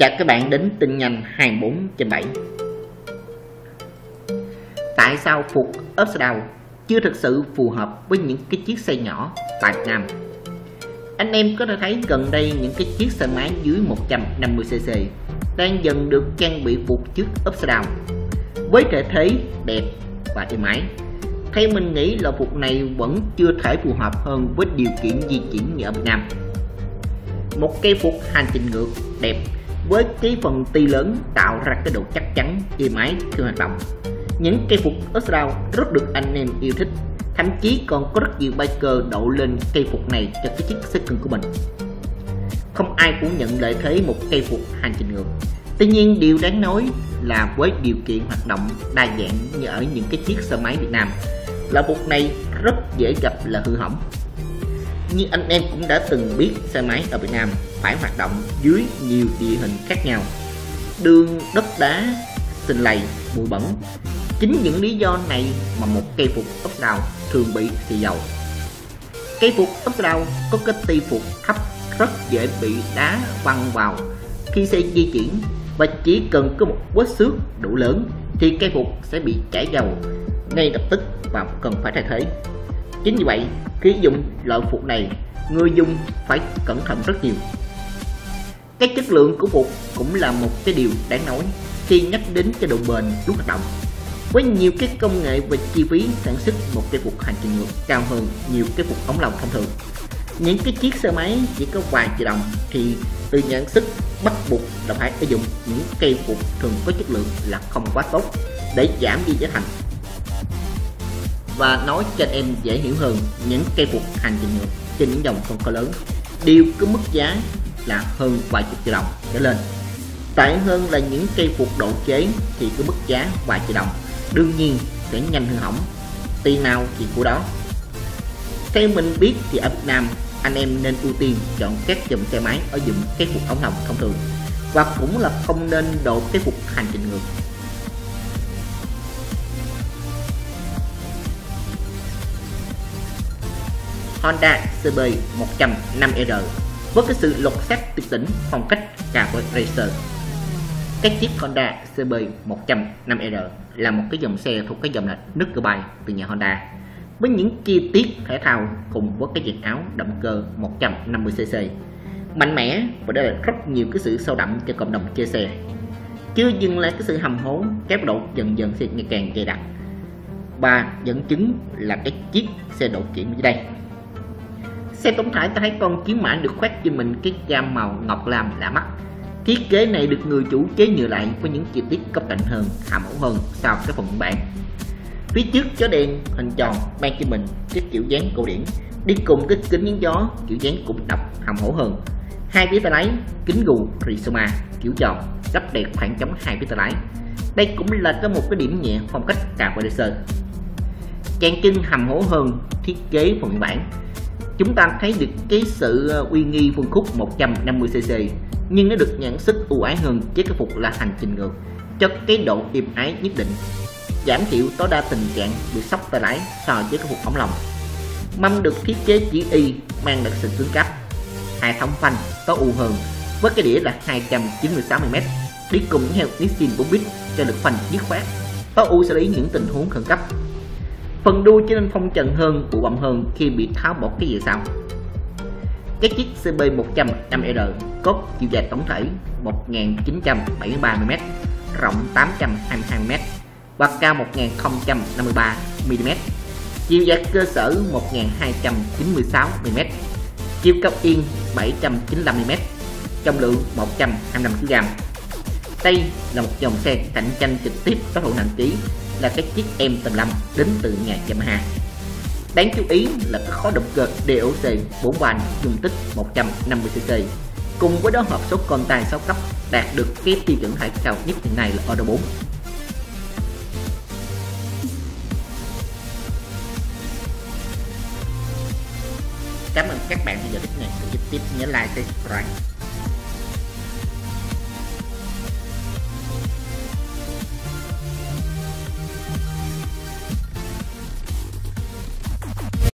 Chào các bạn đến tin nhanh 24 trên 7 Tại sao phục upside chưa thực sự phù hợp với những cái chiếc xe nhỏ tại Việt Nam? Anh em có thể thấy gần đây những cái chiếc xe máy dưới 150cc đang dần được trang bị phục trước upside down với thể thế đẹp và êm ái. Theo mình nghĩ là phục này vẫn chưa thể phù hợp hơn với điều kiện di chuyển như ở Việt Nam. Một cây phục hành trình ngược, đẹp với cái phần ti lớn tạo ra cái độ chắc chắn êm ái khi hoạt động. Những cây phục Osral rất được anh em yêu thích. Thậm chí còn có rất nhiều biker đậu lên cây phục này cho cái chiếc second của mình. Không ai cũng nhận lợi thế một cây phục hành trình ngược. Tuy nhiên, điều đáng nói là với điều kiện hoạt động đa dạng như ở những cái chiếc xe máy Việt Nam, là phục này rất dễ gặp là hư hỏng như anh em cũng đã từng biết, xe máy ở Việt Nam phải hoạt động dưới nhiều địa hình khác nhau. Đường, đất đá, sình lầy, bụi bẩn. Chính những lý do này mà một cây phục ốc đào thường bị xì dầu. Cây phục ốc đào có cái ti phục thấp, rất dễ bị đá văng vào. Khi xe di chuyển và chỉ cần có một vết xước đủ lớn thì cây phục sẽ bị chảy dầu ngay lập tức và cần phải thay thế chính vì vậy, khi dùng loại phục này, người dùng phải cẩn thận rất nhiều. Cái chất lượng của phục cũng là một cái điều đáng nói khi nhắc đến cái độ bền lúc hoạt động. Với nhiều cái công nghệ và chi phí sản xuất, một cái phục hành trình ngược cao hơn nhiều cái phục ống lồng thông thường. Những cái chiếc xe máy chỉ có vài triệu đồng thì từ nhận sức bắt buộc là phải sử dụng những cây phục thường có chất lượng là không quá tốt để giảm đi giá thành và nói cho anh em dễ hiểu hơn những cây phục hành trình ngược trên những dòng phân khối lớn. Đều có mức giá là hơn vài chục triệu đồng trở lên. Tệ hơn là những cây phục độ chế thì có mức giá vài triệu đồng. Đương nhiên sẽ nhanh hư hỏng. Tiền nào thì của đó. Theo mình biết thì ở Việt Nam, anh em nên ưu tiên chọn các dòng xe máy ở dụng cái phục ống hồng thông thường. Và cũng là không nên độ cái phục hành trình ngược. Honda CB 105R với cái sự lột xác tuyệt đỉnh phong cách carbon racer. Cái chiếc Honda CB 105R là một cái dòng xe thuộc cái dòng là nước cơ bài từ nhà Honda, với những chi tiết thể thao cùng với cái diện áo động cơ 150cc mạnh mẽ và đây là rất nhiều cái sự sâu đậm cho cộng đồng chơi xe, chưa dừng lại cái sự hầm hố kép độ dần dần sẽ ngày càng dày đặc. Và dẫn chứng là cái chiếc xe độ kiện dưới đây xem tổng thể ta thấy con chiến mã được khoét cho mình cái gam màu ngọc lam lạ mắt. Thiết kế này được người chủ chế nhựa lại với những chi tiết cấp cạnh hơn hàm mẫu hơn so với phần bản phía trước chó đen, hình tròn, mang cho mình cái kiểu dáng cổ điển. Đi cùng cái kính miếng gió, kiểu dáng cũng độc hàm hổ hơn. Hai phía tay lái, kính gù Rizoma kiểu tròn rất đẹp khoảng trống hai phía tay lái. Đây cũng là có một cái điểm nhẹ phong cách cà và sơ càng chân hầm hố hơn, thiết kế phần bản chúng ta thấy được cái sự ờ, uy nghi phân khúc 150cc nhưng nó được nhận sức ưu ái hơn chiếc cái phục là hành trình ngược. Cho cái độ êm ái nhất định, giảm thiểu tối đa tình trạng bị sốc tay lái so với cái phục ống lồng. Mâm được thiết kế chỉ y, mang đặc sự cứng cấp hệ thống phanh tối ưu hơn, với cái đĩa là 296mm đi cùng theo Nissin 4 bit cho được phanh dứt khoát. Tối ưu xử lý những tình huống khẩn cấp phần đuôi trở nên phong trần hơn bụ bặm hơn khi bị tháo bỏ cái gì sau cái chiếc CB100R có chiều dài tổng thể 1973mm rộng 822mm và cao 1053mm chiều dài cơ sở 1296mm chiều cao yên 795mm trọng lượng 125kg đây là một dòng xe cạnh tranh trực tiếp có thủ nặng ký là cái chiếc M85 đến từ nhà Yamaha. Đáng chú ý là cái khối động cơ DOC 4 van dung tích 150cc cùng với đó hộp số con tay 6 cấp đạt được cái tiêu chuẩn hải cao nhất hiện nay là Euro 4. Cảm ơn các bạn đã theo dõi clip này. Đừng tiếp nhớ like, subscribe.